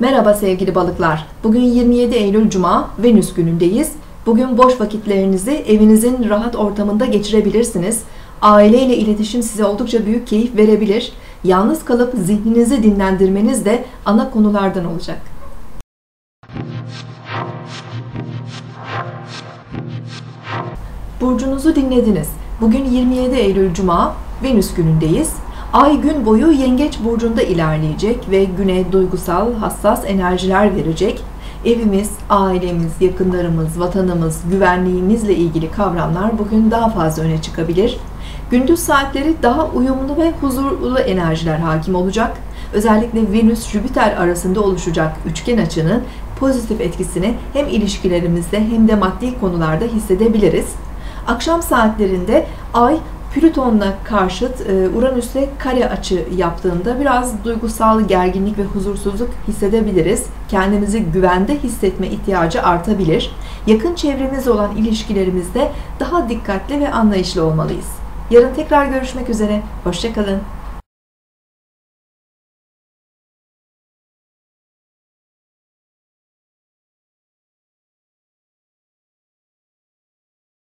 Merhaba sevgili balıklar. Bugün 27 Eylül Cuma, Venüs günündeyiz. Bugün boş vakitlerinizi evinizin rahat ortamında geçirebilirsiniz. Aileyle iletişim size oldukça büyük keyif verebilir. Yalnız kalıp zihninizi dinlendirmeniz de ana konulardan olacak. Burcunuzu dinlediniz. Bugün 27 Eylül Cuma, Venüs günündeyiz. Ay gün boyu Yengeç burcunda ilerleyecek ve güne duygusal, hassas enerjiler verecek. Evimiz, ailemiz, yakınlarımız, vatanımız, güvenliğimizle ilgili kavramlar bugün daha fazla öne çıkabilir. Gündüz saatleri daha uyumlu ve huzurlu enerjiler hakim olacak. Özellikle Venüs-Jüpiter arasında oluşacak üçgen açının pozitif etkisini hem ilişkilerimizde hem de maddi konularda hissedebiliriz. Akşam saatlerinde Ay Plüton'la karşıt e, Uranüs'le kare açı yaptığında biraz duygusal gerginlik ve huzursuzluk hissedebiliriz. Kendimizi güvende hissetme ihtiyacı artabilir. Yakın çevremizle olan ilişkilerimizde daha dikkatli ve anlayışlı olmalıyız. Yarın tekrar görüşmek üzere. Hoşçakalın.